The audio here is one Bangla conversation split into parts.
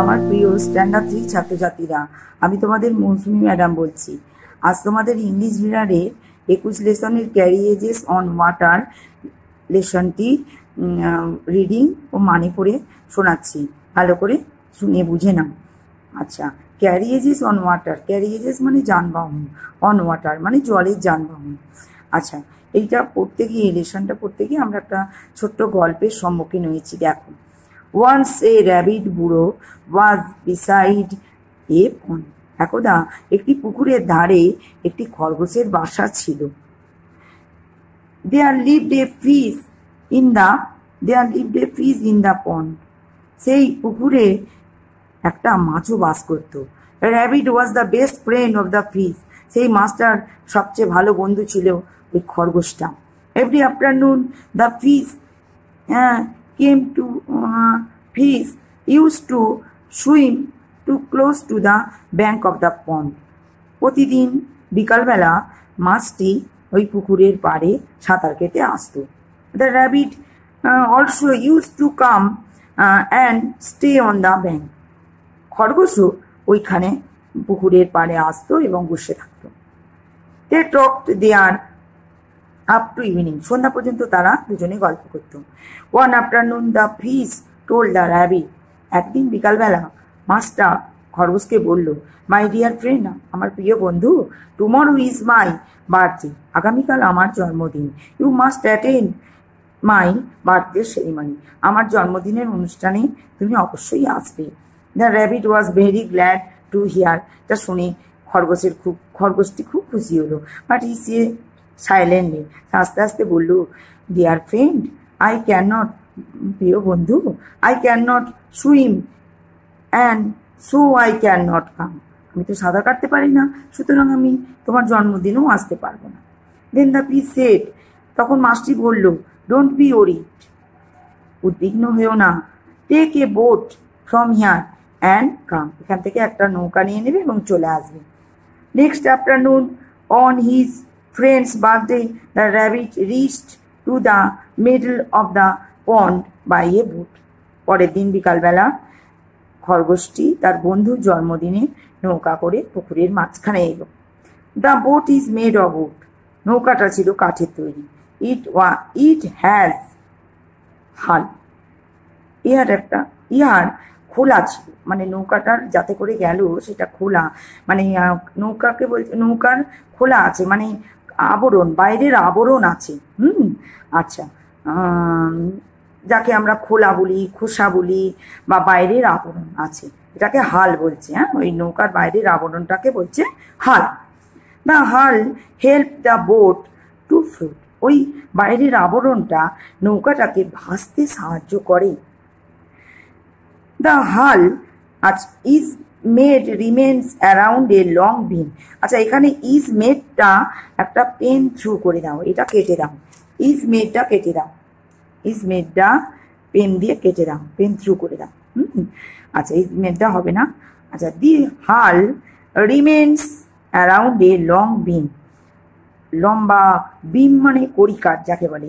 আমার প্রিয় স্ট্যান্ডার্ড থ্রি ছাত্রছাত্রীরা, আমি তোমাদের মৌসুমি ম্যাডাম বলছি। আজ তোমাদের ইংলিশ মিরারের একুশ লেসনের ক্যারিয়েজেস অন ওয়াটার লেসনটি রিডিং ও মানে পড়ে শোনাচ্ছি। ভালো করে শুনে বুঝে নাও। আচ্ছা ক্যারিয়েজেস অন ওয়াটার ক্যারিয়েজেস মানে যানবাহন অন ওয়াটার মানে জলের যানবাহন। আচ্ছা এইটা পড়তে গিয়ে লেসনটা পড়তে গিয়ে আমরা একটা ছোট্ট গল্পের সম্মুখীন হয়েছি, দেখো। ওয়ান্স এ র্যাবিট বুড়ো ওয়াজ বিসাইড এ পন একদা একটি পুকুরের ধারে একটি খরগোশের বাসা ছিল। There lived a fish in the there lived a fish in the pond সেই পুকুরে একটা মাছও বাস করত। Rabbit was the best friend of the fish সেই মাছটার সবচেয়ে ভালো বন্ধু ছিল ওই খরগোশটা। এভরি আফটারনুন দ্য ফিস হ্যাঁ came to fish use to swim to close to the bank of the pond প্রতিদিন বিকালবেলা মাছটি ওই পুকুরের পাড়ে সাঁতার কেটে আসতো। The rabbit also used to come and stay on the bank খরগোশও ওইখানে পুকুরের পাড়ে আসতো এবং বসে থাকতো। They talked there up to evening সন্ধ্যা পর্যন্ত তারা দুজনে গল্প করত। One afternoon the fish told the rabbit একদিন বিকালবেলা মাছটা খরগোশকে বলল মাই ডিয়ার ফ্রেন্ড আমার প্রিয় বন্ধু টুমরো ইজ মাই বার্থডে আগামীকাল আমার জন্মদিন। You must attend my birthday ceremony আমার জন্মদিনের অনুষ্ঠানে তুমি অবশ্যই আসবে the rabbit was very glad to hear তা শুনে খরগোশের খুব খরগোশটি খুব খুশি হলো। বাট ই সে সাইলেন্টলি আস্তে আস্তে বলল dear friend I can not প্রিয় বন্ধু I can not swim and so I can not come আমি তো সাঁতার কাটতে পারি না, সুতরাং আমি তোমার জন্মদিনেও আসতে পারব না। দেন দ্য প্লিজ সেট তখন মাস্টি বলল ডোন্ট বি ওরিড উদ্বিগ্ন হয়েও না। Take a boat from here and come এখান থেকে একটা নৌকা নিয়ে নেবে এবং চলে আসবে। Next afternoon on his friend's birthday the rabbit reached to the middle of the pond by a boat পরের দিন বিকালবেলা খরগোশটি তার বন্ধুর জন্মদিনে নৌকা করে পুকুরের মাঝখানে এলো। The boat is made of wood নৌকাটা ছিল কাঠের তৈরি। ইট ওয়া ইট হ্যাজ হাল ইহার একটা ইহার খোলা ছিল। মানে নৌকাটার যাতে করে গেল সেটা খোলা। মানে নৌকাকে বলছে, নৌকার খোলা আছে। মানে আবরণ, বাইরের আবরণ আছে। হুম আচ্ছা যাকে আমরা খোলা বলি, খোসা বলি, বা বাইরের আবরণ আছে। এটাকে হাল বলছে হ্যাঁ? ওই নৌকার বাইরের আবরণটাকে বলছে hull. The hull help the boat to float ওই বাইরের আবরণটা নৌকাটাকে ভাসতে সাহায্য করে। The hull as is made remains around a long beam আচ্ছা এখানে ইজ মেডটা একটা পেন থ্রু করে দাও, এটা কেটে দাও। ইজ মেডটা কেটে দাও। ইজ মেডটা পেন দিয়ে কেটে দাও পেন থ্রু করে দাও। হুম? আচ্ছা ইজ মেডটা হবে না। আচ্ছা the hull remains around a long beam লম্বা বিম মানে কড়িকাঠ যাকে বলে।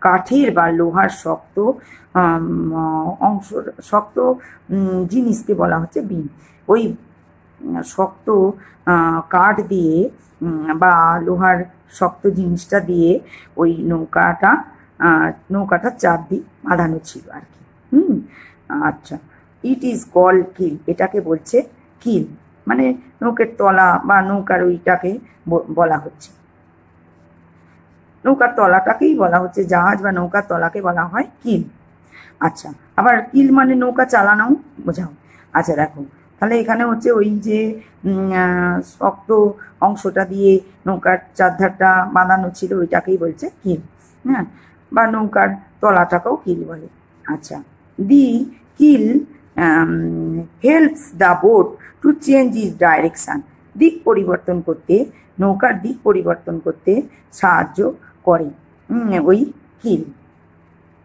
কাঠের বা লোহার শক্ত অংশ, শক্ত জিনিসকে বলা হচ্ছে বিম। ওই শক্ত কাঠ দিয়ে বা লোহার শক্ত জিনিসটা দিয়ে ওই নৌকাটা নৌকাটা চারদিক বাঁধানো ছিল আর কি। হুম? আচ্ছা। ইট ইজ কল কিল এটাকে বলছে কিল মানে নৌকের তলা বা নৌকার ওইটাকে বলা হচ্ছে। নৌকার তলাটাকেই বলা হচ্ছে জাহাজ বা নৌকার তলাকে বলা হয় কিল। আচ্ছা আবার কিল মানে নৌকা চালানো বোঝাও। আচ্ছা দেখো, তাহলে এখানে হচ্ছে ওই যে শক্ত অংশটা দিয়ে নৌকার চারধারটা বাঁধানো ছিল, ওইটাকেই বলছে কিল হ্যাঁ বা নৌকার তলাটাকেও কিল বলে। আচ্ছা the keel helps the boat to change its direction দিক পরিবর্তন করতে, নৌকার দিক পরিবর্তন করতে সাহায্য করে। ওই কিল।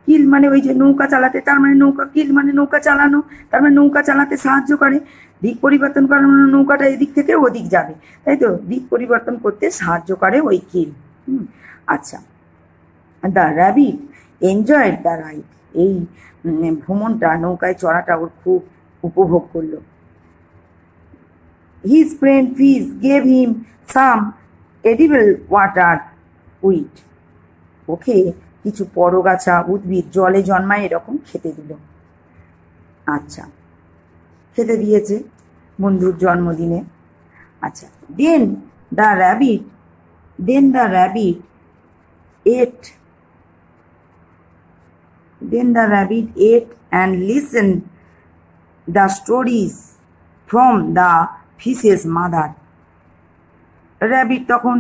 কিল মানে ওই যে নৌকা চালাতে, তার মানে নৌকা, কিল মানে নৌকা চালানো, তার মানে নৌকা চালাতে সাহায্য করে। দিক পরিবর্তন করার মানে নৌকাটা এদিক থেকে ওদিক যাবে। তাই তো? দিক পরিবর্তন করতে সাহায্য করে ওই কিল। আচ্ছা। The rabbit enjoyed the ride এই ভ্রমণটা, নৌকায় চড়াটা ওর খুব উপভোগ করল। His friend fish gave him some edible water weed ওকে কিছু পরগাছা, উদ্ভিদ, জলে জন্মায় এরকম খেতে দিল। আচ্ছা খেতে দিয়েছে বন্ধুর জন্মদিনে। আচ্ছা then the rabbit then the rabbit ate then the rabbit ate and listen the stories from the fish's mother rabbit তখন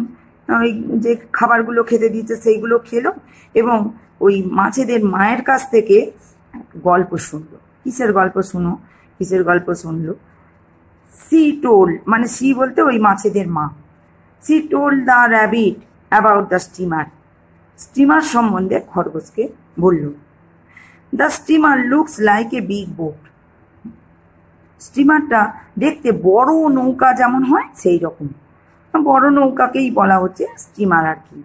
ওই যে খাবারগুলো খেতে দিয়েছে, সেইগুলো খেলো এবং ওই মাছেদের মায়ের কাছ থেকে গল্প শুনলো। কিসের গল্প শুনো? কিসের গল্প শুনলো? সি টোল মানে সি বলতে ওই মাছেদের মা। She told the rabbit about the steamer. Steamer সম্বন্ধে খরগোশকে বলল the steamer looks like a big boat. স্টিমারটা দেখতে বড় নৌকা যেমন হয় সেই রকম বড় নৌকাকেই বলা হচ্ছে স্টিমার আর কি।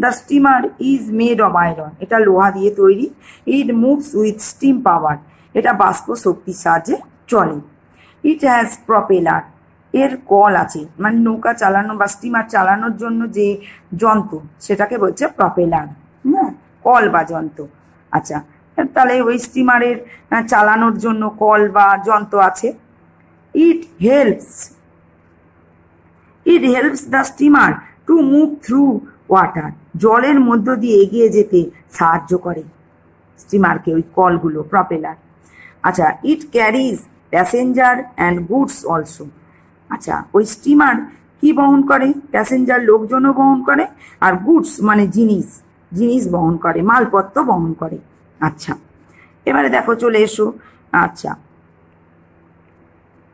The steamer is made of iron এটা লোহা দিয়ে তৈরি। It moves with steam power এটা বাষ্প শক্তির সাহায্যে চলে। ইট হ্যাজ প্রপেলার এর কল আছে। মানে নৌকা চালানো বা স্টিমার চালানোর জন্য যে যন্ত্র, সেটাকে বলছে প্রপেলার হ্যাঁ? কল বা যন্ত্র। আচ্ছা তাহলে ওই স্টিমারের চালানোর জন্য কল বা যন্ত্র আছে। It helps it helps the steamer to move through water জলের মধ্য দিয়ে এগিয়ে যেতে সাহায্য করে স্টিমারকে ওই কলগুলো প্রপেলার আচ্ছা it carries passenger and goods also আচ্ছা ওই স্টিমার কি বহন করে? প্যাসেঞ্জার লোকজনও বহন করে, আর গুডস মানে জিনিস জিনিস বহন করে, মালপত্র বহন করে। আচ্ছা এবারে দেখো চলে এসো। আচ্ছা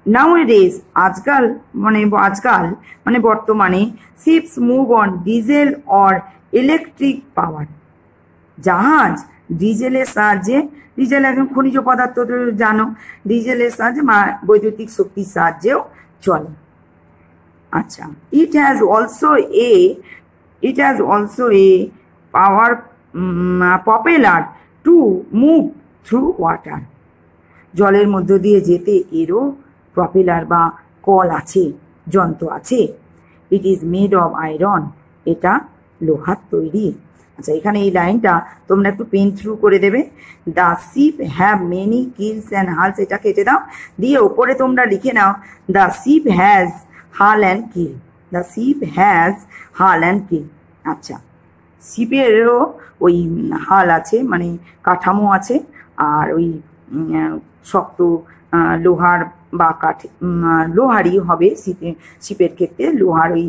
ডেজ আজকাল মানে আজকাল মানে বর্তমানে ships move on diesel or electric power জাহাজ ডিজেলের সাহায্যে ডিজেল একদম খনিজ পদার্থ জানো ডিজেলের সাহায্যে বৈদ্যুতিক শক্তির সাহায্যেও চলে। আচ্ছা it has also a it has also a power propeller to move through water জলের মধ্য দিয়ে যেতে এরও প্রপেলার বা কল আছে, যন্ত্র আছে it is made of iron এটা লোহার তৈরি। আচ্ছা এখানে এই লাইনটা তোমরা একটু পেন থ্রু করে দেবে। The ship have many keels and hulls এটা কেটে দাও। দিয়ে ওপরে তোমরা লিখে নাও the ship has hull and keel the ship has hull and keel আচ্ছা শিপেরও ওই হাল আছে মানে কাঠামো আছে, আর ওই শক্ত লোহার বা কাঠে লোহারই হবে শিপে, শিপের ক্ষেত্রে লোহার ওই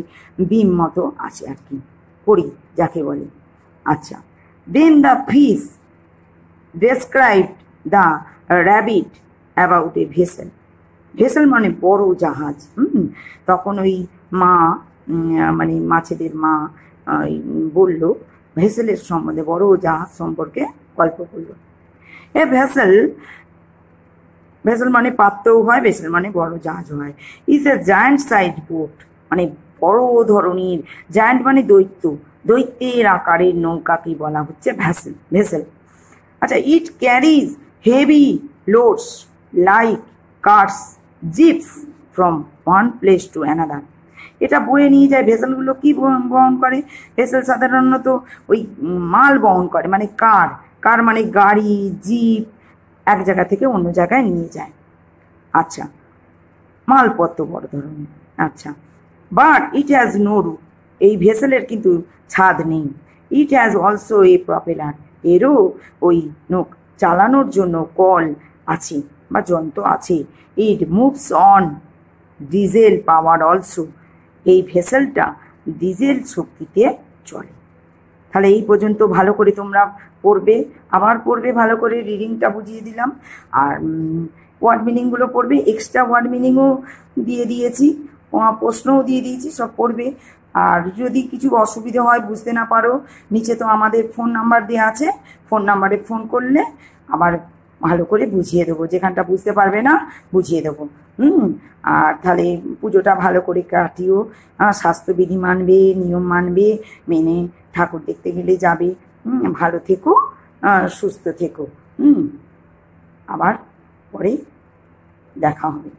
বিম মতো আছে আর কি করি যাকে বলে। আচ্ছা then the fish describe the rabbit about a vessel vessel মানে বড় জাহাজ, হুম? তখন ওই মা মানে মাছেদের মা বলল, ভেসেলের সম্বন্ধে, বড় জাহাজ সম্পর্কে গল্প করল। এ ভেসেল ভেসেল মানে পাত্রও হয়, ভেসেল মানে বড় জাহাজ হয়। Is a giant side boat মানে বড় ধরনের জায়ান্ট মানে দৈত্য, দৈত্যের আকারের নৌকাকে বলা হচ্ছে ভেসেল ভেসেল। আচ্ছা it carries heavy loads like cars jeeps from one place to another এটা বয়ে নিয়ে যায়, ভেসেলগুলো কি বহন করে? ভেসেল সাধারণত ওই মাল বহন করে মানে কার কার মানে গাড়ি জিপ এক জায়গা থেকে অন্য জায়গায় নিয়ে যায়। আচ্ছা। মালপত্র বড় ধরনের। আচ্ছা। But it has no roof এই ভেসেলের কিন্তু ছাদ নেই। It has also a propeller এরও ওই নোক চালানোর জন্য কল আছে বা যন্ত্র আছে। It moves on diesel power also এই ভেসেলটা ডিজেল শক্তিতে চলে। তাহলে এই পর্যন্ত ভালো করে তোমরা পড়বে, আবার পড়বে, ভালো করে রিডিংটা বুঝিয়ে দিলাম। আর ওয়ার্ড মিনিংগুলো পড়বে এক্সট্রা ওয়ার্ড মিনিংও দিয়ে দিয়েছি প্রশ্নও দিয়ে দিয়েছি, সব পড়বে। আর যদি কিছু অসুবিধে হয়, বুঝতে না পারো, নিচে তো আমাদের ফোন নাম্বার দেওয়া আছে ফোন নাম্বারে ফোন করলে আবার ভালো করে বুঝিয়ে দেবো। যেখানটা বুঝতে পারবে না, বুঝিয়ে দেবো। হুম, আর তাহলে পুজোটা ভালো করে কাটিও। স্বাস্থ্যবিধি মানবে, নিয়ম মানবে, মেনে ঠাকুর দেখতে গেলে যাবে। হুম ভালো থেকো সুস্থ থেকো। হুম আবার পরে দেখা হবে।